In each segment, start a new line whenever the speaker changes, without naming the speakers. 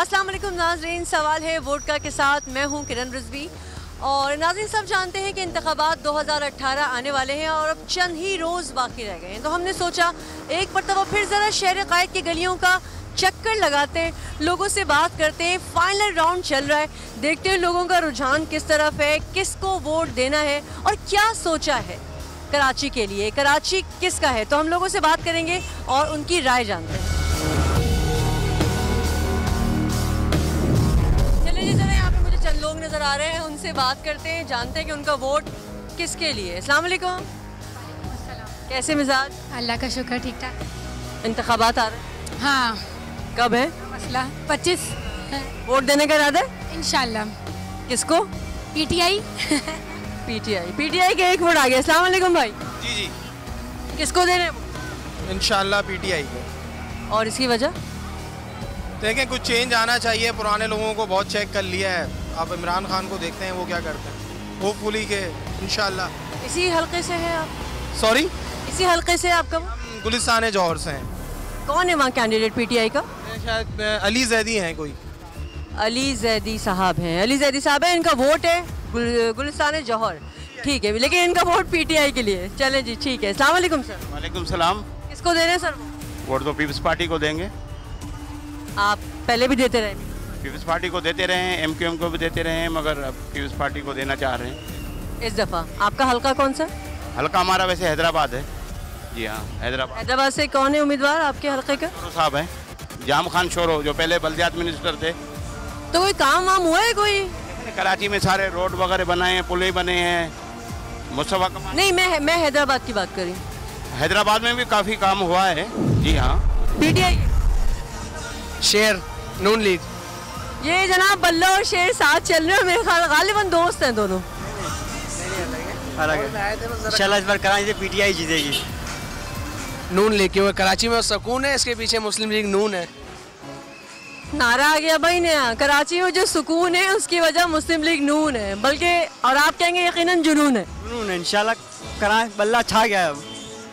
अस्सलाम वालेकुम नाजरीन, सवाल है वोट का के साथ। मैं हूँ किरण रिजवी। और नाजरीन, सब जानते हैं कि इंतबात 2018 आने वाले हैं और अब चंद ही रोज़ बाकी रह गए हैं। तो हमने सोचा, एक मरतबा फिर ज़रा शहर कायद की गलियों का चक्कर लगाते हैं, लोगों से बात करते हैं, फाइनल राउंड चल रहा है। देखते हैं लोगों का रुझान किस तरफ़ है, किसको वोट देना है और क्या सोचा है कराची के लिए। कराची किसका है? तो हम लोगों से बात करेंगे और उनकी राय जानते हैं। लोग नज़र आ रहे हैं उनसे बात करते हैं जानते हैं कि उनका वोट किसके लिए अस्सलाम वालेकुम। कैसे मिजाज?
अल्लाह का शुक्र ठीक ठाक
इंतखाबात आ रहे हैं।
हाँ।
कब है?
मसला पच्चीस
वोट देने का इरादा है?
इनशाला
किसको?
पीटीआई।
पीटीआई। पीटीआई के एक वोट आ गया अस्सलाम वालेकुम भाई।
जी जी।
किसको दे रहे हैं
इनशाला पीटीआई को।
और इसकी वजह?
देखें कुछ चेंज आना चाहिए। पुराने लोगों को बहुत चेक कर लिया है। आप इमरान खान को देखते हैं वो क्या करते हैं? होपफुली के इनशाला
इसी हल्के से है आप?
सॉरी
इसी हलके से आपका?
हम गुलिस्तान जौहर से हैं।
कौन है वहाँ कैंडिडेट पीटीआई का?
शायद अली जैदी हैं कोई।
अली जैदी साहब हैं। अली जैदी साहब हैं इनका वोट है गुल, गुलिस्तान जौहर। ठीक है लेकिन इनका वोट पीटीआई के लिए। चलें जी ठीक है। अस्सलाम वालेकुम सर।
वालेकुम सलाम।
किसको दे रहे हैं सर
वोट तो पीपल्स पार्टी को देंगे।
आप पहले भी देते रहे।
पीपल्स पार्टी को देते रहे हैं एम को भी देते रहे हैं मगर अब पीपल्स पार्टी को देना चाह रहे हैं।
इस दफ़ा आपका हल्का कौन सा?
हल्का हमारा वैसे हैदराबाद है। जी हाँ हैदराबाद।
हैदराबाद से कौन है उम्मीदवार आपके हल्के का?
शोरो साहब हैं जाम खान शोरो जो पहले बल्दियात मिनिस्टर थे।
तो कोई काम वाम हुआ है कोई?
कराची में सारे रोड वगैरह बनाए हैं पुले बने हैं मुस्तफ़ा कमाल।
नहीं मैं मैं हैदराबाद की बात करी
हैदराबाद में भी काफ़ी काम हुआ है। जी हाँ।
पीटीआई?
शेर नून लीग।
ये जनाब बल्ला और शेर साथ चल रहे हैं मेरे ख्याल गालिबन दोस्त हैं दोनों।
इंशाल्लाह इस बार कराची से पीटीआई जीतेगी।
नून लीग क्योंकि कराची में सुकून है इसके पीछे मुस्लिम लीग नून है।
नारा आ गया भाई नया कराची में जो सुकून है उसकी वजह मुस्लिम लीग नून है बल्कि और आप कहेंगे यकीनन जुनून है।
जुनून है इंशाल्लाह करा बल्ला छा गया है अब।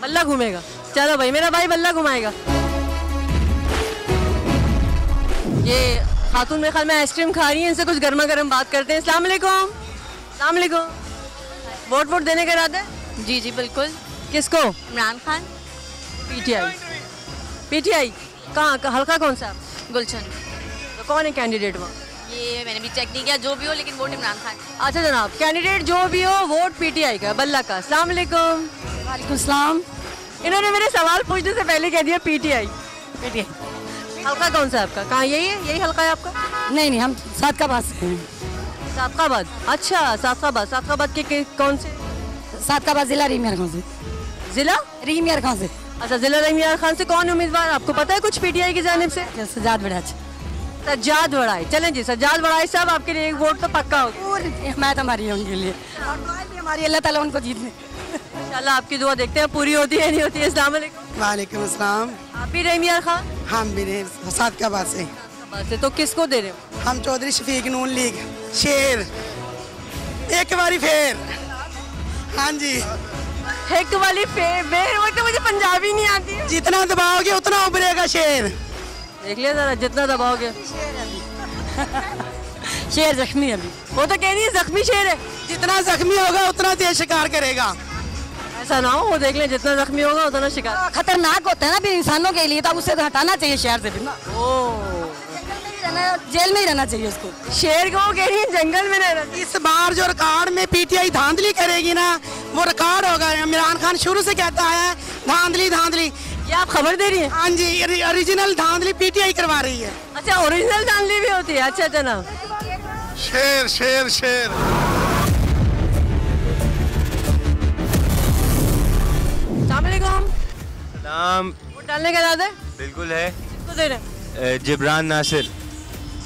बल्ला घूमेगा। चलो भाई मेरा भाई बल्ला घुमाएगा। ये खातून मेरे ख्याल में आइसक्रीम खा रही है इनसे कुछ गर्मा गर्म बात करते हैं। अस्सलाम वालेकुम। वोट वोट देने का इरादा है?
जी जी बिल्कुल।
किसको?
इमरान खान।
पीटीआई। पीटीआई? कहाँ हल्का कौन सा?
गुलशन।
तो कौन है कैंडिडेट वहाँ
ये मैंने भी चेक नहीं किया जो भी हो लेकिन वोट इमरान खान।
अच्छा जनाब कैंडिडेट जो भी हो वोट पीटीआई का बल्ला का। अस्सलाम वालेकुम।
वालेकुम सलाम।
इन्होंने मेरे सवाल पूछने से पहले कह दिया पी टी पीटीआई। हल्का कौन सा है आपका? कहाँ यही है? यही हल्का है आपका?
नहीं नहीं हम सात का पास
सादकाबाद अच्छा सादकाबाद सादकाबाद के, के कौन से?
पास जिला रीमियर खान से।
जिला?
रीमियर खान से।
अच्छा जिला रंगियार खान से कौन उम्मीदवार? आपको पता है कुछ पीटीआई की जानिब से?
सजाद बड़ाच
सज्जाद बड़ाई। चलें जी सज्जाद बड़ाई साहब आपके लिए एक वोट तो पक्का होगा
हिमायत हमारी है उनके लिए। और हमारी अल्लाह ताला उनको जीतने।
इंशाल्लाह आपकी दुआ देखते हैं पूरी होती है नहीं होती है? अस्सलाम वालेकुम।
वालेकुम अस्सलाम।
आप भी रहीमियार खान
हम भी का बात से
सादकाबाद से तो किसको दे रहे हो?
हम चौधरी शफीक नून लीग शेर। एक बारी फेर। हाँ जी।
एक वाली फेर बेर वो तो मुझे पंजाबी नहीं आती है।
जितना दबाओगे उतना उभरेगा शेर।
देख लिया जरा जितना दबाओगे।
शेर जख्मी अभी।
वो तो कह रही है जख्मी शेर है।
जितना जख्मी होगा उतना तेज शिकार करेगा।
ऐसा ना हो वो देख लें जितना जख्मी होगा उतना शिकार।
खतरनाक होता है ना फिर इंसानों के लिए तो अब उसे तो हटाना चाहिए शहर से फिर ना।
ओ।
जेल में ही रहना चाहिए उसको।
शेर को कह रही है जंगल में रहना
इस बार जो रिकॉर्ड में पीटीआई धांधली करेगी ना वो रिकॉर्ड होगा। इमरान खान शुरू से कहता है धांधली धांधली।
ये आप खबर दे रही हैं?
हाँ जी ओरिजिनल धांधली पीटीआई करवा रही है।
अच्छा ओरिजिनल धांधली भी होती है। अच्छा जनाब
शेर शेर शेर।
नाम
वोट डालने का इरादा है?
बिल्कुल है।
किसको दे रहे हैं?
जिब्रान नासिर।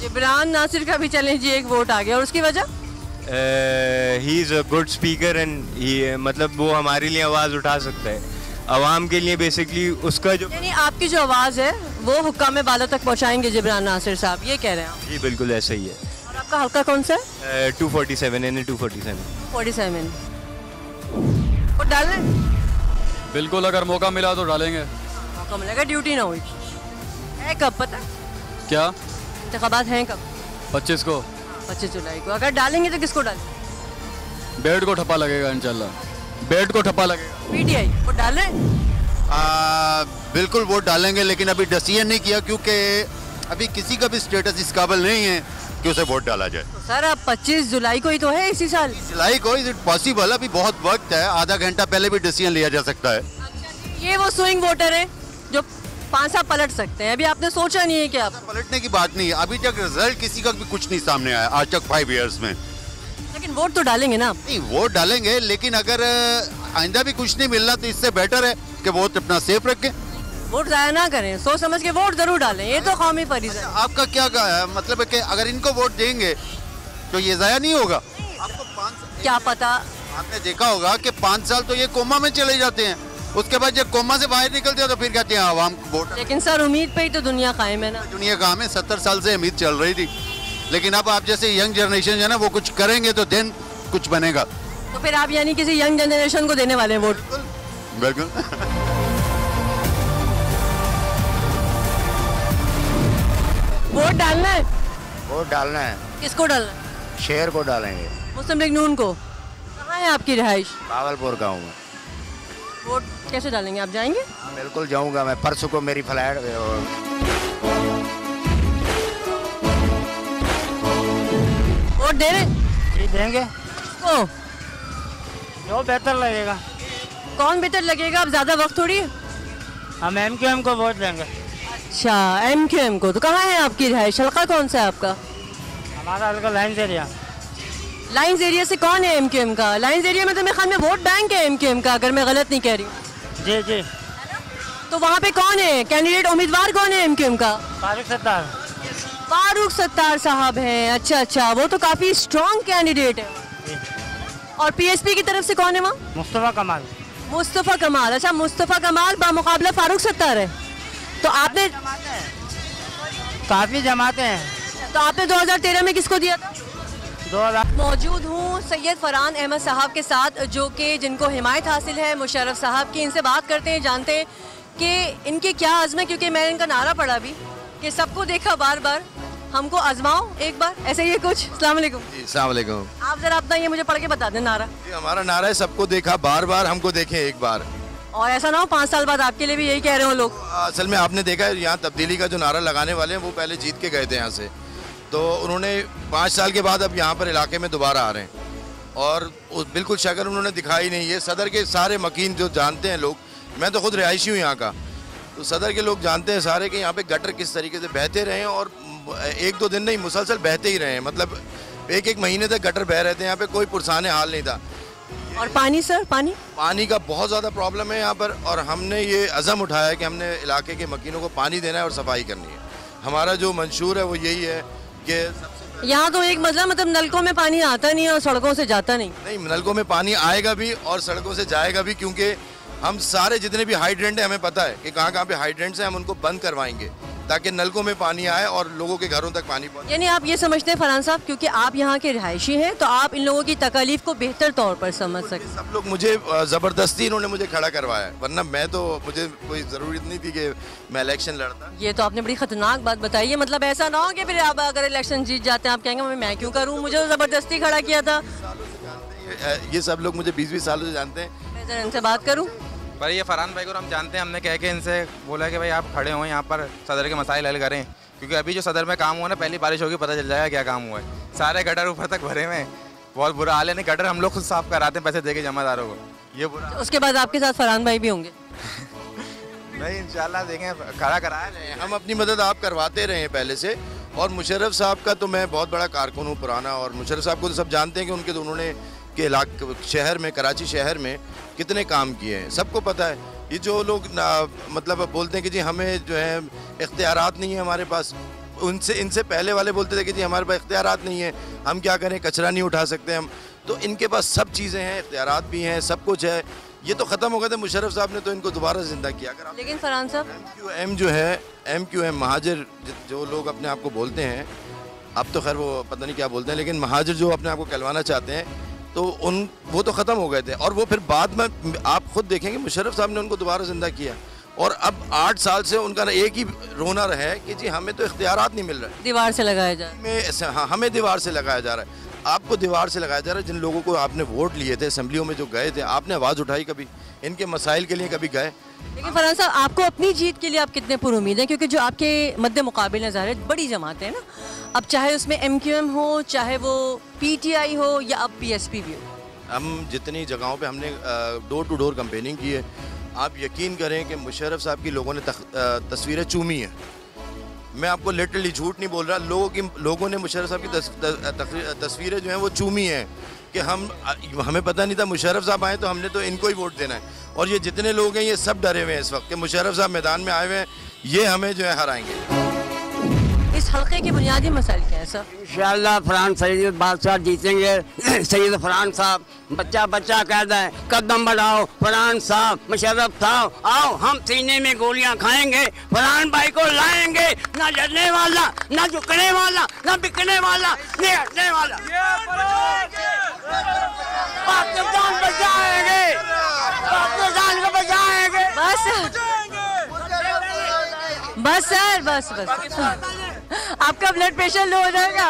जिब्रान नासिर का भी चलें जी एक वोट आ गया। और उसकी वजह?
He is a good speaker and he मतलब वो हमारे लिए आवाज़ उठा सकता है। आवाम के लिए बेसिकली उसका जो
यानी आपकी जो आवाज़ है वो हुक्काम बालों तक पहुंचाएँगे जिब्रान नासिर साहब ये कह रहे हैं आप।
जी बिल्कुल ऐसा ही है।
और आपका हल्का कौन सा है?
Two forty seven N two forty seven
forty seven डाल रहे
बिल्कुल अगर मौका मिला तो डालेंगे।
मौका मिलेगा ड्यूटी ना हुई है कब पता?
क्या?
इंतखाबात हैं कब?
पच्चीस को।
पच्चीस जुलाई को। अगर डालेंगे तो किसको डालेंगे
बेड को ठप्पा लगेगा इंशाल्लाह। बेड को ठप्पा लगेगा।
पीटीआई वो डालें?
आ, बिल्कुल वोट डालेंगे लेकिन अभी डिसीज़न नहीं किया क्योंकि अभी किसी का भी स्टेटस इस काबिल नहीं है। कि उसे वोट डाला जाए।
तो सर अब 25 जुलाई को ही तो है इसी साल।
जुलाई को इज़ इट पॉसिबल अभी बहुत वक्त है आधा घंटा पहले भी डिसीज़न लिया जा सकता है।
ये वो स्विंग वोटर है जो पाँच साल पलट सकते हैं। अभी आपने सोचा नहीं है कि आप
पलटने की बात नहीं है। अभी तक रिज़ल्ट किसी का भी कुछ नहीं सामने आया आज तक फाइव इयर्स में।
लेकिन वोट तो डालेंगे ना
नहीं वोट डालेंगे लेकिन अगर आइंदा भी कुछ नहीं मिलना तो इससे बेटर है कि वोट अपना सेफ़ रखें।
वोट जाया ना करें। सोच समझ के वोट ज़रूर डालें। ये तो कौमी फरीज है।
आपका क्या गा- मतलब है कि अगर इनको वोट देंगे तो ये ज़ाया नहीं होगा? आपको पाँच
क्या पता?
आपने देखा होगा कि पाँच साल तो ये कोमा में चले जाते हैं। उसके बाद जब कोमा से बाहर निकलते हैं तो फिर कहते हैं आवाम को वोट
लेकिन सर उम्मीद पे ही तो दुनिया कायम है ना।
दुनिया का है। सत्तर साल से उम्मीद चल रही थी। लेकिन अब आप जैसे यंग जनरेशन है ना वो कुछ करेंगे तो देन कुछ बनेगा।
तो फिर आप यानी किसी यंग जनरेशन को देने वाले हैं वोट?
बिल्कुल।
वोट डालना है?
वोट डालना है।
किसको डालना है?
शेर को डालेंगे।
मुस्लिम लीग नून को। कहाँ है आपकी रिहाइश?
बावलपुर का हूँ
वोट कैसे डालेंगे? आप जाएँगे?
हाँ, बिल्कुल जाऊँगा मैं। परसों को मेरी फ़्लाइट
वोट दे रहे
जी देंगे।
को
जो बेहतर लगेगा।
कौन बेहतर लगेगा? अब ज़्यादा वक्त थोड़ी है।
हम एम क्यू एम को वोट देंगे।
अच्छा एम क्यू एम को। तो कहाँ है आपकी रिहाइश? हल्का कौन सा है आपका?
हमारा हल्का लाइन एरिया
लाइन्स एरिया से कौन है एम क्यू एम का? लाइन्स एरिया में तो मेरे ख्याल में वोट बैंक है एम क्यू एम का अगर मैं गलत नहीं कह रही हूँ।
जी जी।
तो वहाँ पे कौन है? कैंडिडेट उम्मीदवार कौन है एम क्यू एम का?
फारूक सत्तार।
फारूक सत्तार साहब हैं। अच्छा अच्छा वो तो काफ़ी स्ट्रॉन्ग कैंडिडेट है। और पीएसपी की तरफ़ से कौन है वहाँ?
मुस्तफ़ा कमाल।
मुस्तफ़ा कमाल। अच्छा मुस्तफ़ा कमाल बामुकाबला फारूक सत्तार है। तो आपने
काफ़ी जमाते हैं।
तो आपने 2013 में किसको दिया था? मौजूद हूँ सैयद फरहान अहमद साहब के साथ जो कि जिनको हिमायत हासिल है मुशरफ साहब की। इनसे बात करते हैं जानते हैं कि इनके क्या आज़म है क्योंकि मैंने इनका नारा पढ़ा भी कि सबको देखा बार बार हमको आजमाओ एक बार ऐसे ही कुछ। अस्सलाम वालेकुम।
सलामकुम
आप जरा अपना ये मुझे पढ़ के बता दें नारा।
हमारा नारा है सबको देखा बार बार हमको देखें एक बार।
और ऐसा ना हो, पाँच साल बाद आपके लिए भी यही कह रहे हो लोग।
असल में आपने देखा है, यहाँ तब्दीली का जो नारा लगाने वाले हैं, वो पहले जीत के गए थे यहाँ से। तो उन्होंने पाँच साल के बाद अब यहाँ पर इलाके में दोबारा आ रहे हैं। और बिल्कुल शक्ल उन्होंने दिखाई नहीं है सदर के सारे मकीन जो जानते हैं लोग, मैं तो खुद रिहायशी हूँ यहाँ का तो सदर के लोग जानते हैं सारे कि यहाँ पे गटर किस तरीके से बहते रहे हैं और एक दो दिन नहीं, मुसलसल बहते ही रहे हैं। मतलब एक एक महीने तक गटर बह रहे थे, यहाँ पे कोई पुरसाने हाल नहीं था।
और पानी सर पानी?
पानी का बहुत ज़्यादा प्रॉब्लम है यहाँ पर और हमने ये अज़म उठाया है कि हमने इलाके के मकीनों को पानी देना है और सफ़ाई करनी है। हमारा जो मंशूर है वो यही है कि
यहाँ तो एक मसला मतलब नलकों में पानी आता नहीं है और सड़कों से जाता नहीं।
नहीं नलकों में पानी आएगा भी और सड़कों से जाएगा भी क्योंकि हम सारे जितने भी हाइड्रेंट हैं हमें पता है कि कहाँ कहाँ पे हाइड्रेंट्स हैं हम उनको बंद करवाएँगे। ताकि नलकों में पानी आए और लोगों के घरों तक पानी पहुँचे।
यानी आप ये समझते हैं फरहान साहब क्योंकि आप यहाँ के रिहायशी हैं तो आप इन लोगों की तकालीफ को बेहतर तौर पर समझ सकते
सब लोग मुझे ज़बरदस्ती इन्होंने मुझे खड़ा करवाया वरना मैं तो मुझे कोई ज़रूरत नहीं थी कि मैं इलेक्शन लड़ता।
ये तो आपने बड़ी खतरनाक बात बताई है। मतलब ऐसा ना हो कि फिर आप अगर इलेक्शन जीत जाते हैं आप कहेंगे मैं क्यों करूँ? मुझे तो ज़बरदस्ती खड़ा किया था।
ये, सब लोग मुझे बीस बीस सालों से जानते हैं।
मैं इनसे बात करूँ।
पर ये फरहान भाई को हम जानते हैं हमने कह के इनसे बोला कि भाई आप खड़े हों यहाँ पर सदर के मसाइल हल करें। क्योंकि अभी जो सदर में काम हुआ ना पहली बारिश होगी पता चल जाएगा क्या काम हुआ है। सारे गटर ऊपर तक भरे हुए हैं। बहुत बुरा हाल है नहीं गटर हम लोग खुद साफ़ कराते हैं पैसे दे के जमादारों को। ये बुरा
उसके बाद आपके साथ फरहान भाई भी होंगे।
नहीं इंशाल्लाह देखें खड़ा कराया जाए। हम अपनी मदद आप करवाते रहे हैं पहले से। और मुशर्रफ साहब का तो मैं बहुत बड़ा कारकुन हूँ पुराना। और मुशर्रफ साहब को तो सब जानते हैं कि उनके तो उन्होंने के इलाके शहर में कराची शहर में कितने काम किए हैं? सबको पता है। ये जो लोग मतलब बोलते हैं कि जी हमें जो है इख्तियारात नहीं है हमारे पास। उनसे इनसे पहले वाले बोलते थे कि जी हमारे पास इख्तियार नहीं है। हम क्या करें? कचरा नहीं उठा सकते हम। तो इनके पास सब चीज़ें हैं इख्तियारात भी हैं सब कुछ है। ये तो ख़त्म हो गए थे। मुशरफ साहब ने तो इनको दोबारा ज़िंदा किया। अगर
लेकिन फरहान साहब एम
क्यू एम जो है एम क्यू एम महाजर जो लोग अपने आप को बोलते हैं अब तो खैर वो पता नहीं क्या बोलते हैं लेकिन महाजर जो अपने आप को कहलवाना चाहते हैं तो उन वो तो ख़त्म हो गए थे। और वो फिर बाद में आप खुद देखेंगे मुशरफ साहब ने उनको दोबारा ज़िंदा किया। और अब आठ साल से उनका एक ही रोना रहा है कि जी हमें तो इख्तियार नहीं मिल रहे।
दीवार से लगाया जा
रहा है। हाँ हमें दीवार से लगाया जा रहा है। आपको दीवार से लगाया जा रहा है। जिन लोगों को आपने वोट लिए थे असम्बलियों में जो गए थे आपने आवाज़ उठाई कभी? इनके मसाइल के लिए कभी गए?
लेकिन फरहान साहब आपको अपनी जीत के लिए आप कितने पुर उम्मीद हैं? क्योंकि जो आपके मद्दे मुकाबले नज़र है बड़ी जमात है ना। अब चाहे उसमें एम क्यू एम हो चाहे वो पी टी आई हो या अब पी एस पी भी हो।
हम जितनी जगहों पे हमने डोर टू डोर कंपेनिंग की है आप यकीन करें कि मुशरफ साहब की लोगों ने तस्वीरें चूमी हैं। मैं आपको लिटरली झूठ नहीं बोल रहा लोगों की लोगों ने मुशरफ साहब की तस, तस्वीरें जो हैं वो चूमी हैं कि हम हमें पता नहीं था मुशरफ साहब आए तो हमने तो इनको ही वोट देना है। और ये जितने लोग हैं ये सब डरे हुए हैं इस वक्त कि मुशरफ साहब मैदान में आए हुए हैं ये हमें जो है हराएँगे।
इस हल्के के बुनियादी मसाइल क्या है सर?
इंशाल्लाह फरहान सैयद बादशाह जीतेंगे। सैयद फरहान साहब बच्चा बच्चा कहता है कदम बढ़ाओ फरहान साहब मुशरफ साहब आओ हम सीने में गोलियाँ खाएँगे फरहान भाई को लाएँगे ना डरने वाला ना झुकने वाला ना बिकने वाला नहीं हटने वाला। पाकिस्तान बचाएँगे पाकिस्तान को बचाएँगे।
बस बस सर बस बस। आपका ब्लड प्रेशर लो हो जाएगा।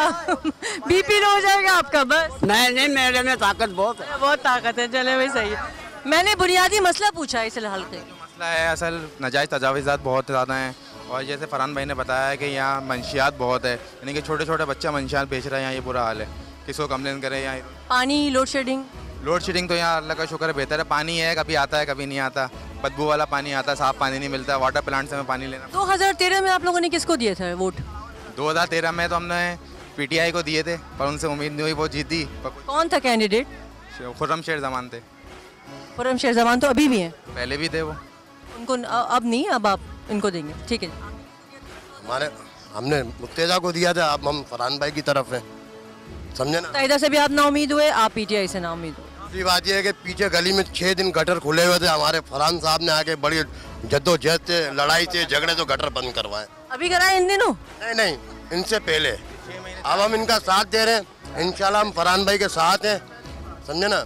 बीपी लो हो जाएगा आपका बस।
नहीं नहीं मेरे में ताकत बहुत है।
बहुत ताकत है चले भाई सही है। मैंने बुनियादी मसला पूछा है इस हल्के का।
मसला है असल नाजायज़ तजावीज़ात बहुत ज़्यादा हैं। और जैसे फरहान भाई ने बताया है कि यहाँ मंशियात बहुत है यानी कि छोटे छोटे बच्चे मंशियात बेच रहे हैं यहाँ ये बुरा हाल है। किसको कंप्लेन करें यहाँ
पानी लोड शेडिंग
लोड शेडिंग तो यहाँ अल्लाह का शुक्र है बेहतर है। पानी है कभी आता है कभी नहीं आता। बदबू वाला पानी आता है साफ़ पानी नहीं मिलता वाटर प्लांट से हमें पानी लेना।
2013 में आप लोगों ने किसको दिया था वोट?
2013 में तो हमने पीटीआई को दिए थे पर उनसे उम्मीद नहीं हुई वो जीती।
कौन था कैंडिडेट?
खुर्रम शेर जमान थे।
खुरम शेर जमान तो अभी भी हैं।
पहले भी थे वो।
उनको अब नहीं अब आप इनको देंगे। ठीक है।
हमारे हमने मुक्तेजा को दिया था अब हम फरहान भाई की तरफ़ हैं। समझे ना?
से भी आप ना उम्मीद हुए आप पीटीआई से ना उम्मीद हुए।
दूसरी बात यह है कि पीछे गली में छः दिन गटर खुले हुए थे हमारे फरहान साहब ने आके बड़ी जद्दोजहद से लड़ाई से झगड़े तो गटर बंद करवाए।
अभी कराए इन दिनों?
नहीं नहीं इनसे पहले। अब हम इनका साथ दे रहे हैं। इंशाल्लाह हम फरहान भाई के साथ हैं। समझे ना?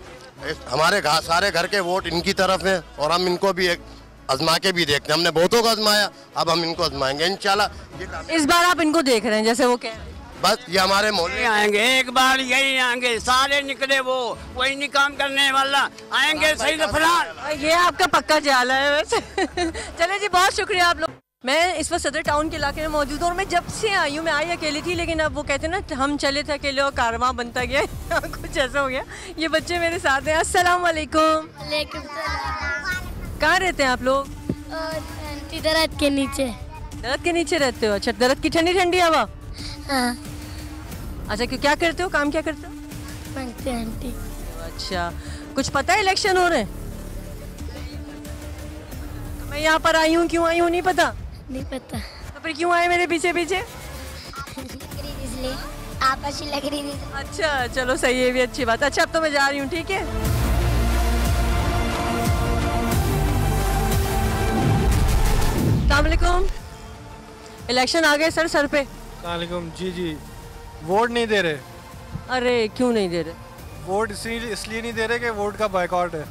हमारे घा- सारे घर के वोट इनकी तरफ़ हैं और हम इनको भी एक आजमा के भी देखते हैं। हमने बहुतों को आजमाया अब हम इनको आजमाएँगे इंशाल्लाह
इस बार आप इनको देख रहे हैं जैसे वो कह रहे हैं।
बस ये हमारे मोहल्ले
आएँगे एक बार यही आएँगे। सारे निकले वो कोई नहीं काम करने वाला। आएँगे सही फरहान।
ये आपका पक्का जाला है वैसे। चले जी बहुत शुक्रिया आप लोग। मैं इस वक्त सदर टाउन के इलाके में मौजूद हूँ और मैं जब से आई हूँ मैं आई अकेली थी लेकिन अब वो कहते हैं ना हम चले थे अकेले और कारवां बनता गया कुछ ऐसा हो गया। ये बच्चे मेरे साथ हैं। अस्सलाम वालेकुम। कहाँ रहते हैं आप लोग?
दरख्त के नीचे।
दरख्त के नीचे रहते हो? अच्छा दरख्त की ठंडी ठंडी हवा?
हाँ।
अच्छा क्यों क्या करते हो? काम क्या करते हो
आंटी।
अच्छा कुछ पता है इलेक्शन हो रहे हैं? मैं यहाँ पर आई हूँ क्यों आई हूँ नहीं पता?
नहीं पता।
तो फिर क्यों आए मेरे पीछे पीछे?
इसलिए आपस लग रही थी।
अच्छा चलो सही है भी अच्छी बात। अच्छा अब तो मैं जा रही हूँ ठीक है? सलामकुम इलेक्शन आ गए सर सर पे।
वालेकुम जी जी। वोट नहीं दे रहे।
अरे क्यों नहीं दे रहे?
वोट इसलिए इसलिए नहीं दे रहे कि वोट का बाइकआउट है।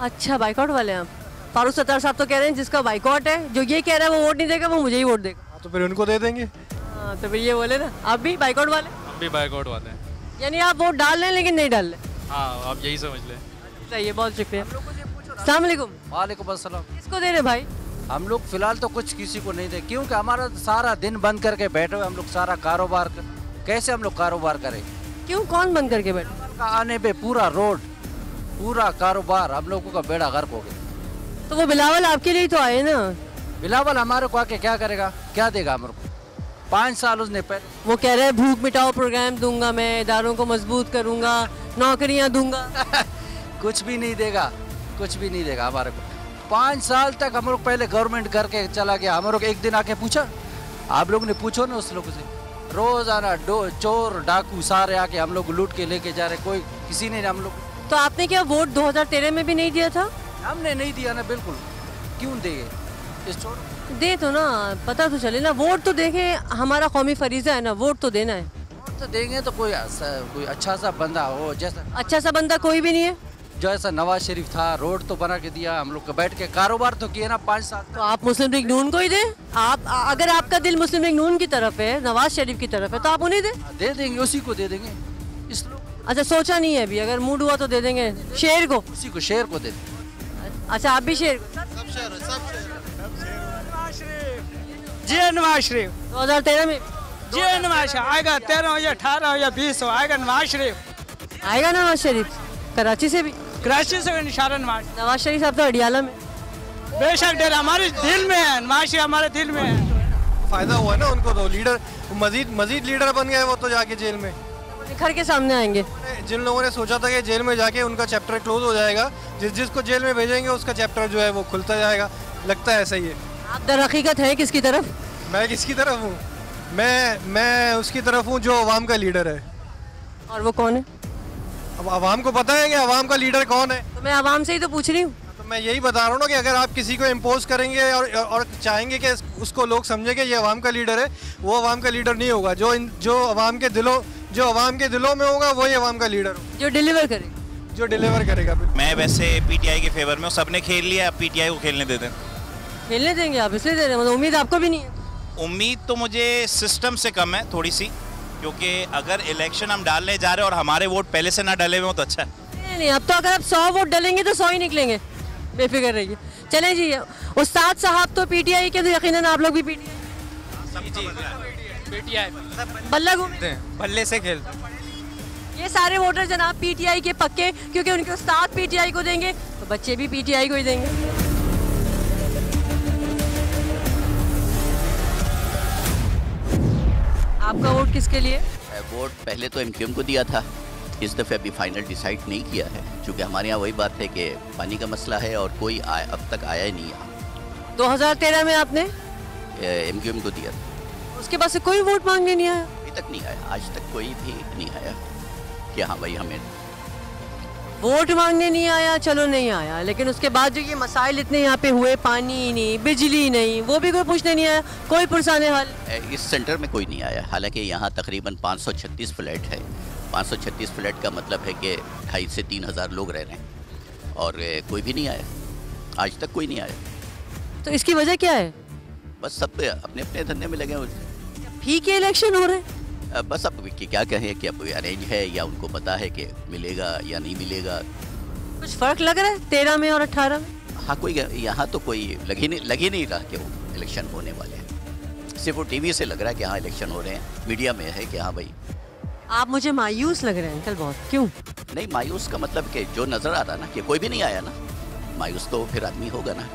अच्छा बाइकआउट वाले हैं आप। फारूक सत्तार साहब तो कह रहे हैं जिसका बाइकआउट है। जो ये कह रहा है वो वोट नहीं देगा वो मुझे ही वोट देगा।
तो फिर उनको दे देंगे।
हाँ तो फिर ये बोले ना आप भी बाइकआउट वाले?
हम भी बाइकआउट वाले हैं।
यानी आप वोट डाल लें लेकिन नहीं डाल लें
हाँ आप यही समझ लें।
सही है बहुत शुक्रिया। सलामकुम
वालेकुम। अस्सलाम।
किसको दे रहे भाई?
हम लोग फ़िलहाल तो कुछ किसी को नहीं दे क्योंकि हमारा सारा दिन बंद करके बैठे हुए हम लोग सारा कारोबार कर, कैसे हम लोग कारोबार करें?
क्यों कौन बंद करके बैठे?
आने पे पूरा रोड पूरा कारोबार हम लोगों का बेड़ा गर्क हो गया।
तो वो बिलावल आपके लिए तो आए ना।
बिलावल हमारे को आके क्या करेगा? क्या देगा हमारे को पाँच साल उसने पहले
वो कह रहे हैं भूख मिटाओ प्रोग्राम दूँगा मैं इदारों को मज़बूत करूँगा नौकरियाँ दूँगा।
कुछ भी नहीं देगा कुछ भी नहीं देगा हमारे को। पाँच साल तक हम लोग पहले गवर्नमेंट करके चला गया। हम लोग एक दिन आके पूछा आप लोग ने पूछो ना उस लोग से। रोज़ाना चोर डाकू सारे आके हम लोग लूट के लेके जा रहे कोई किसी ने हम लोग
तो आपने क्या वोट 2013 में भी नहीं दिया था?
हमने नहीं दिया ना बिल्कुल। क्यों देंगे
दे तो ना पता तो चले ना वोट तो देखे हमारा कौमी फरीजा है ना वोट तो देना है।
वोट तो देंगे तो कोई कोई अच्छा सा बंदा हो जैसा
अच्छा सा बंदा कोई भी नहीं है।
जो ऐसा नवाज़ शरीफ था रोड तो बना के दिया हम लोग को बैठ के कारोबार तो किए ना पाँच साल
तो आप मुस्लिम लीग नून को ही दे? आप अगर आपका दिल मुस्लिम लीग नून की तरफ़ है नवाज़ शरीफ की तरफ़ है तो आप उन्हें दे?
दे देंगे उसी को दे देंगे। इस
अच्छा सोचा नहीं है अभी अगर मूड हुआ तो दे देंगे शेर को।
उसी को शेर को दे देंगे।
अच्छा आप भी शेर? को
जी नवाज़ शरीफ।
दो हज़ार तेरह में?
जी नवाज़ शरीफ। आएगा तेरह हो या अठारह हो या बीस हो आएगा नवाज़ शरीफ।
आएगा नवाज़ शरीफ? कराची से भी?
कराची से भी निशारा नवाज़।
नवाज़ शरीफ साहब तो अडियाला में।
बेशक डेर हमारे दिल में है नवाज़ शरीफ हमारे दिल में है।
फ़ायदा हुआ है ना उनको तो लीडर मजीद मजीद लीडर बन गए वो तो जाके जेल में।
निखर के सामने आएँगे।
जिन लोगों ने सोचा था कि जेल में जाके उनका चैप्टर क्लोज हो जाएगा जिस जिसको जेल में भेजेंगे उसका चैप्टर जो है वो खुलता जाएगा। लगता है ऐसा ही है।
आप दर हकीकत है किसकी तरफ़?
मैं किसकी तरफ़ हूँ? मैं मैं उसकी तरफ़ हूँ जो अवाम का लीडर है।
और वो कौन है?
अब आवाम को पता है कि अवाम का लीडर कौन है?
तो मैं आवाम से ही तो पूछ रही हूँ।
तो मैं यही बता रहा हूँ ना कि अगर आप किसी को इम्पोज करेंगे और और चाहेंगे कि उसको लोग समझे कि ये अवाम का लीडर है वो अवाम का लीडर नहीं होगा। जो इन जो अवाम के दिलों जो अवाम के दिलों में होगा वही अवाम का लीडर होगा।
जो डिलीवर करेगा।
जो डिलीवर करेगा
मैं वैसे पीटीआई के फेवर में हूँ सबने खेल लिया अब पीटीआई को खेलने दे दें।
खेलने देंगे आप इसलिए दे रहे हैं मतलब उम्मीद आपको भी नहीं है।
उम्मीद तो मुझे सिस्टम से कम है थोड़ी सी क्योंकि अगर इलेक्शन हम डालने जा रहे हैं और हमारे वोट पहले से ना डले हुए तो अच्छा है।
नहीं नहीं अब तो अगर आप सौ वोट डालेंगे तो सौ ही निकलेंगे। बेफिक्र रहिए। चले जी उस्ताद साहब तो पीटीआई के तो यकीनन आप लोग भी पीटीआई
पीटीआई
बल्ला घूमे
बल्ले से खेलते
ये सारे वोटर जनाब पीटीआई के पक्के क्योंकि उनके उस्ताद पीटीआई को देंगे तो बच्चे भी पीटीआई को ही देंगे। आपका वोट किसके लिए?
वोट पहले तो एमक्यूएम को दिया था। इस दफ़े अभी फाइनल डिसाइड नहीं किया है क्योंकि हमारे यहाँ वही बात है कि पानी का मसला है और कोई आया, अब तक आया ही नहीं यहाँ।
2013 में आपने?
एमक्यूएम को दिया था।
उसके पास से कोई वोट मांगने नहीं आया।
अभी तक नहीं आया। आज तक कोई भी नहीं आया। कि हाँ भाई हमें
वोट मांगने नहीं आया चलो नहीं आया। लेकिन उसके बाद जो ये मसाइल इतने यहाँ पे हुए पानी नहीं बिजली नहीं वो भी कोई पूछने नहीं आया। कोई पुरसाने हाल
इस सेंटर में कोई नहीं आया। हालाँकि यहाँ तकरीबन 536 फ्लैट है। 536 फ्लैट का मतलब है कि ढाई से तीन हज़ार लोग रह रहे हैं। और कोई भी नहीं आया। आज तक कोई नहीं आया।
तो इसकी वजह क्या है?
बस सब अपने अपने धंधे में लगे हुए
फ़ी के इलेक्शन हो रहे हैं।
बस अब क्या कहें कि अब अरेंज है या उनको पता है कि मिलेगा या नहीं मिलेगा।
कुछ फ़र्क लग रहा है तेरह में और अठारह में?
हाँ कोई यहाँ तो कोई लग ही नहीं लग ही नहीं रहा कि वो इलेक्शन होने वाले हैं। सिर्फ़ वो टीवी से लग रहा है कि हाँ इलेक्शन हो रहे हैं। मीडिया में है कि हाँ भाई।
आप मुझे मायूस लग रहे हैं अंकल बहुत। क्यों?
नहीं मायूस का मतलब कि जो नज़र आ रहा ना कि कोई भी नहीं आया ना मायूस तो फिर आदमी होगा ना।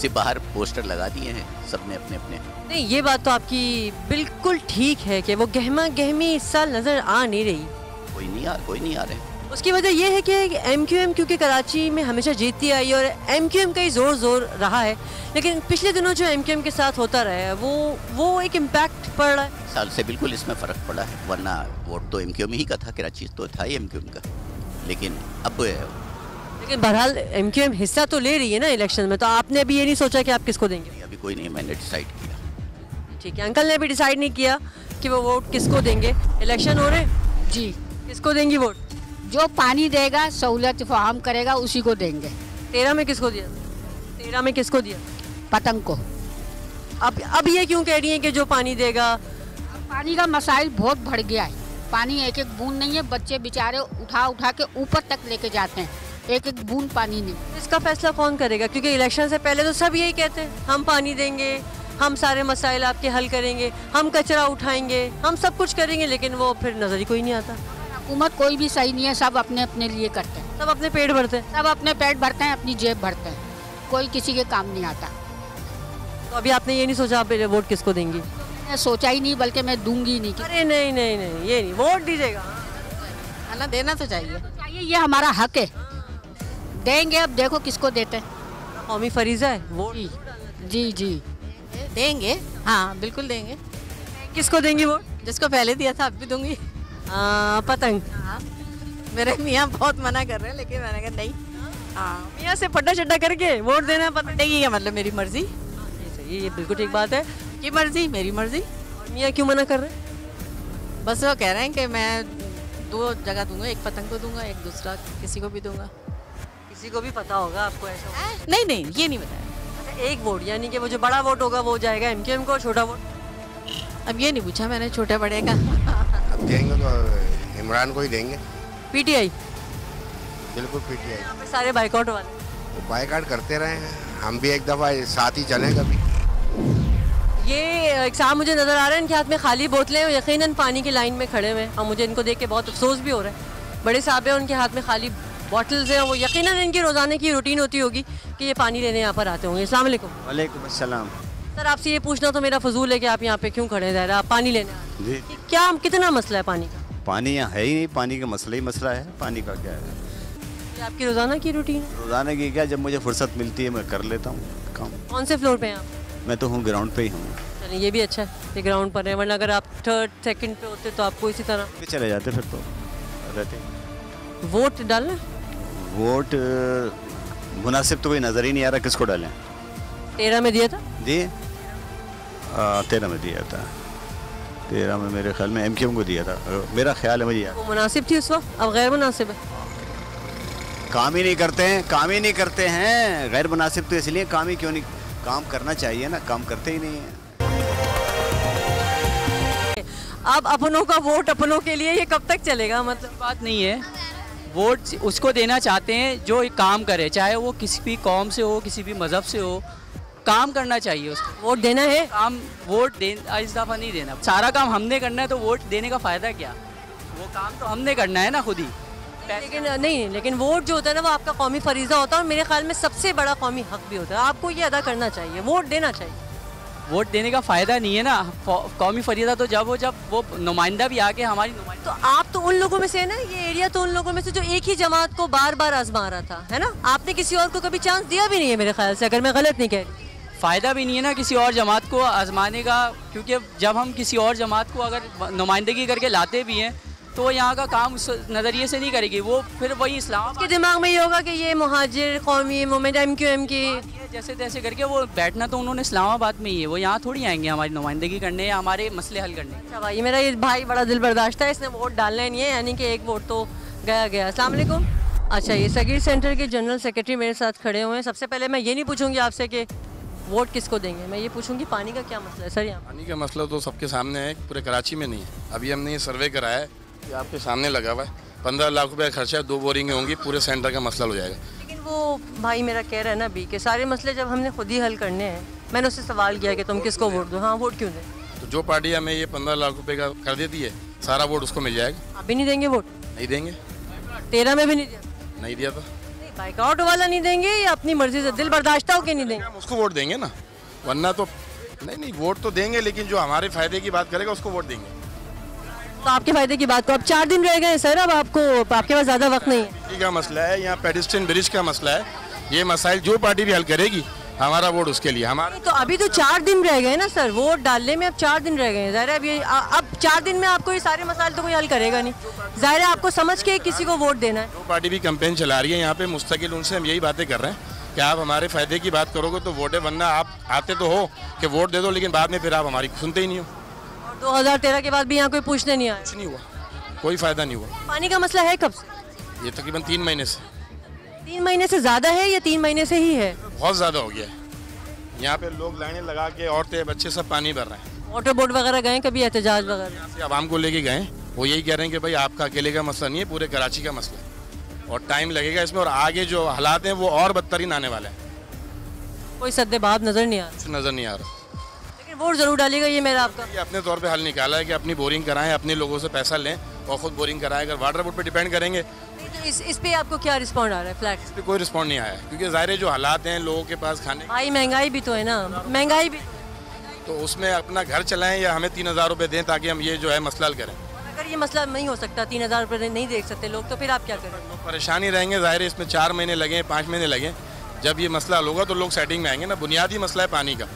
सिर्फ़ बाहर पोस्टर लगा दिए हैं सबने अपने अपने।
नहीं ये बात तो आपकी बिल्कुल ठीक है कि वो गहमा गहमी इस साल नज़र आ नहीं रही।
कोई नहीं आ कोई नहीं आ रहे।
उसकी वजह यह है कि एम क्यू एम क्योंकि कराची में हमेशा जीतती आई और एम क्यू एम का ही ज़ोर ज़ोर रहा है। लेकिन पिछले दिनों जो एम क्यू एम के साथ होता रहा है वो वो एक इम्पैक्ट पड़ रहा है।
साल से बिल्कुल इसमें फ़र्क पड़ा है वरना वोट तो एम क्यू एम ही का था कराची तो था ही एम क्यू एम का। लेकिन अब
लेकिन बहरहाल एम क्यू एम हिस्सा तो ले रही है ना इलेक्शन में तो आपने अभी ये नहीं सोचा कि आप किसको देंगे?
अभी कोई नहीं मैंने डिसाइड किया।
ठीक है अंकल ने अभी डिसाइड नहीं किया कि वो वोट किसको देंगे? इलेक्शन हो रहे
जी।
किसको देंगी वोट
जो पानी देगा सहूलत फराहम करेगा उसी को देंगे।
तेरह में किसको दिया? तेरह में किसको दिया?
पतंग को।
अब अब ये क्यों कह रही है कि जो पानी देगा?
पानी का मसाइल बहुत बढ़ गया है। पानी एक एक बूंद नहीं है बच्चे बेचारे उठा उठा के ऊपर तक लेके जाते हैं। एक एक बूंद पानी नहीं।
इसका फैसला कौन करेगा? क्योंकि इलेक्शन से पहले तो सब यही कहते हैं हम पानी देंगे हम सारे मसाइल आपके हल करेंगे हम कचरा उठाएँगे हम सब कुछ करेंगे लेकिन वो फिर नज़र ही कोई नहीं आता।
हुकूमत कोई भी सही नहीं है सब अपने अपने लिए करते हैं।
सब अपने पेट भरते हैं।
सब अपने पेट भरते हैं अपनी जेब भरते हैं। कोई किसी के काम नहीं आता।
तो अभी आपने ये नहीं सोचा आप वोट किसको देंगी?
मैंने सोचा ही नहीं बल्कि मैं दूँगी नहीं।
अरे नहीं नहीं नहीं ये नहीं वोट दीजिएगा।
ना देना तो चाहिए। चाहिए ये हमारा हक है। देंगे अब देखो किसको देते हैं।
कौमी फरीजा है वोट
जी। जी जी।
देंगे? हाँ बिल्कुल देंगे।
किसको देंगी वोट?
जिसको पहले दिया था अब भी दूँगी।
आ, पतंग।
हाँ। मेरे मियाँ बहुत मना कर रहे हैं लेकिन मैंने कहा नहीं। हाँ।
मियाँ से पट्टा चट्टा करके वोट देना पतंग।
नहीं है मतलब मेरी मर्ज़ी?
सही ये बिल्कुल ठीक बात है।
की मर्ज़ी मेरी मर्ज़ी।
और मियाँ क्यों मना कर रहे हैं?
बस वो कह रहे हैं कि मैं दो जगह दूँगा एक पतंग को दूँगा एक दूसरा किसी को भी दूँगा।
किसी को भी पता होगा आपको ऐसा
नहीं नहीं ये नहीं बताया।
अच्छा एक वोट यानी कि वो जो बड़ा वोट होगा वो जाएगा एमकेएम को छोटा वोट?
अब ये नहीं पूछा मैंने छोटे बड़े का
अब देंगे तो इमरान को ही देंगे।
पीटीआई
बिल्कुल पीटीआई
सारे बाइकआउट वाले।
वो बाइकाट करते रहे हैं। हम भी एक दफ़ा साथ ही चलें कभी।
ये एक साहब मुझे नज़र आ रहे हैं इनके हाथ में खाली बोतलें हैं यकीनन पानी की लाइन में खड़े हुए हैं। और मुझे इनको देख के बहुत अफसोस भी हो रहा है। बड़े साहब हैं उनके हाथ में खाली बॉटल्स हैं वो यकीनन इनकी रोज़ाना की रूटीन होती होगी कि ये पानी लेने यहाँ पर आते होंगे। अस्सलाम वालेकुम। सर आपसे ये पूछना तो मेरा फजूल है कि आप यहाँ पे क्यों खड़े हैं? ज़ाहिर आप पानी लेने
जी।
क्या कितना मसला है पानी का?
पानी यहाँ है ही नहीं पानी का मसला ही मसला है। पानी का क्या है?
ये आपकी रोज़ाना की रूटीन
रोज़ाना की क्या जब मुझे फुर्सत मिलती है मैं कर लेता हूँ काम।
कौन से फ्लोर पे हैं आप?
मैं तो हूँ ग्राउंड पे ही हूँ।
चलिए ये भी अच्छा है कि ग्राउंड पर है वरना अगर आप थर्ड सेकंड पे होते तो आपको इसी तरह।
चले जाते फिर तो रहते
वोट डालना।
वोट मुनासिब तो कोई नज़र ही नहीं आ रहा किसको डालें?
तेरह में दिया था?
जी तेरह में दिया था। तेरह में मेरे ख्याल में एम को दिया था। मेरा ख्याल है मुझे
वो मुनासिब थी उस वक्त? अब गैर मुनासिब है।
काम ही नहीं करते हैं काम ही नहीं करते हैं। गैर मुनासिब तो इसलिए काम ही क्यों नहीं काम करना चाहिए ना काम करते ही नहीं है।
अब अपनों का वोट अपनों के लिए ये कब तक चलेगा? मतलब
बात नहीं है। वोट उसको देना चाहते हैं जो एक काम करे चाहे वो किसी भी कौम से हो किसी भी मज़हब से हो काम करना चाहिए उसको।
वोट देना है?
काम वोट दे इस दफ़ा नहीं देना। सारा काम हमने करना है तो वोट देने का फ़ायदा क्या? वो काम तो हमने करना है ना खुद ही।
लेकिन नहीं लेकिन वोट जो होता है ना वो आपका कौमी फरीजा होता है और मेरे ख्याल में सबसे बड़ा कौमी हक भी होता है। आपको ये अदा करना चाहिए वोट देना चाहिए।
वोट देने का फ़ायदा नहीं है ना। कौमी फरीदा तो जब वो जब वो नुमाइंदा भी आके हमारी
तो आप तो उन लोगों में से है ना, ये एरिया तो उन लोगों में से जो एक ही जमात को बार बार आजमा रहा था, है ना? आपने किसी और को कभी चांस दिया भी नहीं है मेरे ख्याल से, अगर मैं गलत नहीं कह रही।
फ़ायदा भी नहीं है ना किसी और जमात को आजमाने का, क्योंकि जब हम किसी और जमात को अगर नुमाइंदगी करके लाते भी हैं तो वो यहाँ का काम उस नज़रिए से नहीं करेगी। वो फिर वही इस्लाम
के दिमाग में ये होगा कि ये मुहाजिर कौमी मोमेंट एम क्यू एम की।
जैसे तैसे करके वो बैठना तो उन्होंने इस्लामाबाद में ही है। वो यहाँ थोड़ी आएँगे हमारी नुमाइंदगी करने या हमारे मसले हल करने।
अच्छा भाई मेरा ये भाई बड़ा दिल बर्दाश्त है इसने वोट डालना नहीं है यानी कि एक वोट तो गया गया। अस्सलाम वालेकुम अच्छा ये सगीर सेंटर के जनरल सेक्रेटरी मेरे साथ खड़े हुए हैं। सबसे पहले मैं ये नहीं पूछूँगी आपसे कि वोट किसको देंगे मैं ये पूछूँगी पानी का क्या मसला है? सर यहाँ
पानी का मसला तो सबके सामने है पूरे कराची में नहीं है। अभी हमने ये सर्वे कराया है ये आपके सामने लगा हुआ है। पंद्रह लाख रुपए का खर्चा है दो बोरिंग होंगी पूरे सेंटर का मसला हो जाएगा।
लेकिन वो भाई मेरा कह रहा है ना बी के सारे मसले जब हमने खुद ही हल करने हैं मैंने उससे सवाल किया कि तुम किसको वोट दो? हाँ वोट क्यों दें?
तो जो पार्टी हमें ये पंद्रह लाख रुपए का कर देती है सारा वोट उसको मिल जाएगा।
आप भी नहीं देंगे वोट?
नहीं देंगे।
तेरह में भी नहीं दिया?
नहीं दिया तो।
बाइकआउट वाला नहीं देंगे या अपनी मर्ज़ी से दिल बर्दाश्त हो के नहीं देंगे?
हम उसको वोट देंगे ना वरना तो नहीं नहीं वोट तो देंगे लेकिन जो हमारे फ़ायदे की बात करेगा उसको वोट देंगे।
तो आपके फ़ायदे की बात को अब चार दिन रह गए सर अब आपको आपके पास ज़्यादा वक्त नहीं है।
का मसला है यहाँ पेडिस्ट्रियन ब्रिज का मसला है। ये मसाइल जो पार्टी भी हल करेगी हमारा वोट उसके लिए हमारा
तो अभी तो चार दिन रह गए ना सर वोट डालने में अब चार दिन रह गए हैं। ज़ाहिर अब ये अब चार दिन में आपको ये सारे मसाइल तो कोई हल करेगा नहीं। ज़ाहिर है आपको समझ के किसी को वोट देना है।
जो पार्टी भी कंपेन चला रही है यहाँ पे मुस्तकिल उनसे हम यही बातें कर रहे हैं कि आप हमारे फ़ायदे की बात करोगे तो वोट वरना आप आते तो हो कि वोट दे दो लेकिन बाद में फिर आप हमारी सुनते ही नहीं हो।
2013 के बाद भी यहाँ कोई पूछने नहीं आया।
कुछ नहीं हुआ। कोई फ़ायदा नहीं हुआ।
पानी का मसला है कब से?
ये तकरीबन तीन महीने से।
तीन महीने से ज़्यादा है या तीन महीने से ही है?
बहुत ज़्यादा हो गया है। यहाँ पे लोग लाइनें लगा के औरतें बच्चे सब पानी भर रहे हैं।
वाटर बोर्ड वगैरह गए कभी एहतजाज वगैरह?
से आवाम को लेके गए। वो यही कह रहे हैं कि भाई आपका अकेले का मसला नहीं है पूरे कराची का मसला है। और टाइम लगेगा इसमें और आगे जो हालात हैं वो और बदतरीन आने वाले हैं।
कोई सद्देबाब नज़र नहीं आ रहा।
नज़र नहीं आ रहा।
वोट ज़रूर डालेगा ये मेरा आपका।
ये अपने तौर पे हल निकाला है कि अपनी बोरिंग कराएँ अपने लोगों से पैसा लें और खुद बोरिंग कराएँ। अगर वाटर बोर्ड पे डिपेंड करेंगे
तो इस इस पे आपको क्या रिस्पॉन्ड आ रहा है? फ्लैट
इस पे कोई रिस्पॉन्ड नहीं आया क्योंकि ज़ाहिर जो हालात हैं लोगों के पास खाने
भाई महँगाई भी तो है ना। महँगाई भी
तो उसमें अपना घर चलाएँ या हमें तीन हज़ार रुपये दें ताकि हम ये जो है मसला हल करें?
अगर ये मसला नहीं हो सकता तीन हज़ार रुपये नहीं देख सकते लोग तो फिर आप क्या करें?
परेशानी रहेंगे ज़ाहिर है इसमें चार महीने लगे पाँच महीने लगे। जब ये मसला हल होगा तो लोग सेटिंग में आएँगे ना। बुनियादी मसला है पानी का।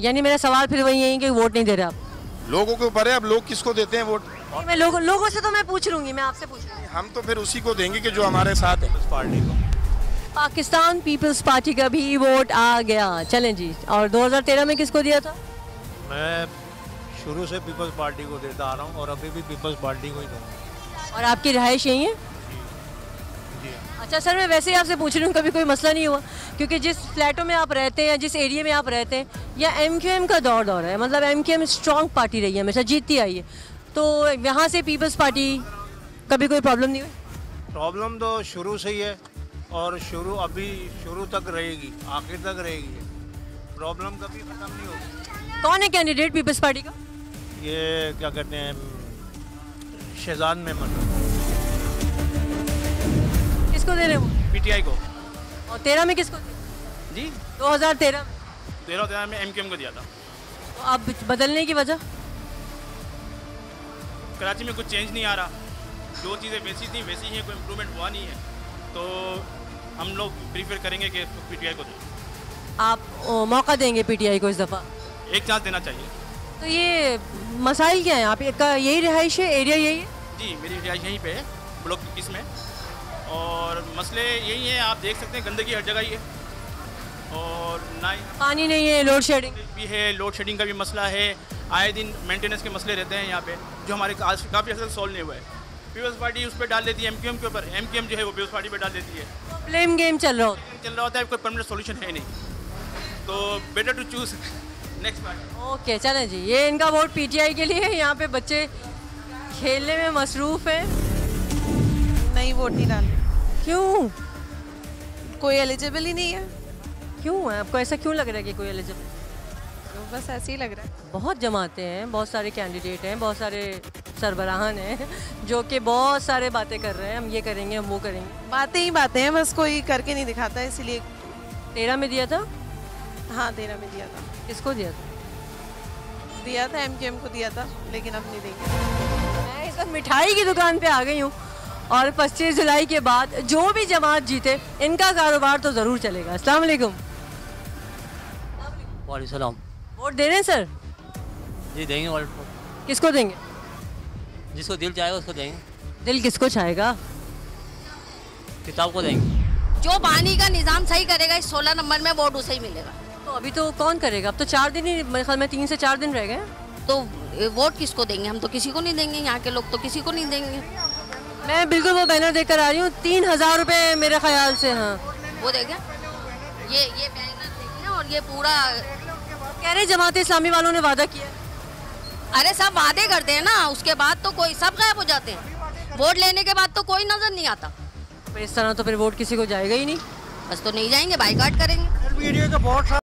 यानी मेरा सवाल फिर वही है कि वोट नहीं दे रहे आप।
लोगों के ऊपर है अब लोग किसको देते हैं वोट?
मैं लोगों लोगों से तो मैं पूछ लूँगी मैं आपसे पूछ लूँगी।
हम तो फिर उसी को देंगे कि जो हमारे साथ है। पार्टी को
पाकिस्तान पीपल्स पार्टी का भी वोट आ गया। चलें जी और 2013 में किसको दिया था?
मैं शुरू से पीपल्स पार्टी को देता आ रहा हूँ और अभी भी पीपल्स पार्टी को ही दूँगा।
और आपकी रिहाइश यही है? अच्छा सर मैं वैसे ही आपसे पूछ रही हूँ कभी कोई मसला नहीं हुआ? क्योंकि जिस फ्लैटों में आप रहते हैं या जिस एरिया में आप रहते हैं या एम क्यू एम का दौर दौर है मतलब M Q M strong party रही है हमेशा जीतती आई है। तो यहाँ से पीपल्स पार्टी कभी कोई प्रॉब्लम नहीं हुई?
प्रॉब्लम तो शुरू से ही है और शुरू अभी शुरू तक रहेगी आखिर तक रहेगी। प्रॉब्लम कभी ख़त्म नहीं होगी।
कौन है कैंडिडेट पीपल्स पार्टी का?
ये क्या कहते हैं शहजाद मेमन।
किसको दे रहे हो?
पीटीआई को।
और तेरह में किसको
जी।
2013 में।
तेरह तेरह में एमकेएम को दिया था।
तो अब बदलने की वजह?
कराची में कुछ चेंज नहीं आ रहा। जो चीज़ें वैसी थी वैसी ही हैं कोई इम्प्रूवमेंट हुआ नहीं है। तो हम लोग प्रीफर करेंगे कि पीटीआई को दें।
आप ओ, मौका देंगे पीटीआई को इस दफ़ा?
एक चांस देना चाहिए।
तो ये मसाइल क्या है? आप का यही रिहाइश है एरिया यही है?
जी मेरी रिहाइश यहीं पे है ब्लॉक इक्कीस में। और मसले यही हैं आप देख सकते हैं गंदगी हर जगह ही है। और ना ही
पानी नहीं है लोड शेडिंग
भी है लोड शेडिंग का भी मसला है। आए दिन मेंटेनेंस के मसले रहते हैं यहाँ पे जो हमारे आज काफ़ी हद तक सॉल्व नहीं हुआ है। पीपल्स पार्टी उस पर डाल देती है एम के ऊपर। एम जो है वो पीपल्स पार्टी पर डाल देती है।
ब्लेम गेम चल रहा होता
चल रहा होता है कोई परमानेंट सोल्यूशन है नहीं। तो better to choose next party
okay चलें जी। ये इनका वोट पीटीआई के लिए है। यहाँ पे बच्चे खेलने में मसरूफ हैं।
नहीं वोट नहीं डाल
क्यों?
कोई एलिजिबल ही नहीं है।
क्यों? है आपको ऐसा क्यों लग रहा है कि कोई एलिजिबल तो
बस ऐसे ही लग रहा है।
बहुत जमाते हैं बहुत सारे कैंडिडेट हैं बहुत सारे सरबराहान हैं जो कि बहुत सारे बातें कर रहे हैं हम ये करेंगे हम वो करेंगे।
बातें ही बातें हैं बस कोई करके नहीं दिखाता इसीलिए।
तेरह में दिया था?
हाँ तेरह में दिया था।
किसको दिया था?
दिया था एम को दिया था लेकिन अब नहीं देंगे।
मैं इस वक्त मिठाई की दुकान पे आ गई हूँ। और 25 जुलाई के बाद जो भी जमात जीते इनका कारोबार तो ज़रूर चलेगा। अस्सलाम
वालेकुम।
वोट दे रहे हैं सर?
जी देंगे वोट।
किसको देंगे?
जिसको दिल चाहेगा उसको देंगे।
दिल किसको चाहेगा?
किताब को देंगे।
जो पानी का निज़ाम सही करेगा इस सोलह नंबर में वोट उसे ही मिलेगा।
तो अभी तो कौन करेगा? अब तो चार दिन ही मेरे ख्याल में तीन से चार दिन रह गए
तो वोट किसको देंगे? हम तो किसी को नहीं देंगे यहाँ के लोग तो किसी को नहीं देंगे।
मैं बिल्कुल वो बैनर देकर आ रही हूँ। तीन हज़ार रुपये मेरे ख्याल से हाँ।
वो देखे ये ये बैनर देखे और ये पूरा
कह रहे जमात इस्लामी वालों ने वादा किया।
अरे सब वादे करते हैं ना। उसके बाद तो कोई सब गायब हो जाते हैं। वोट लेने के बाद तो कोई नज़र नहीं आता।
इस तरह तो फिर वोट किसी को जाएगा ही नहीं।
बस तो नहीं जाएँगे बाइकाट करेंगे।
वीडियो के बहुत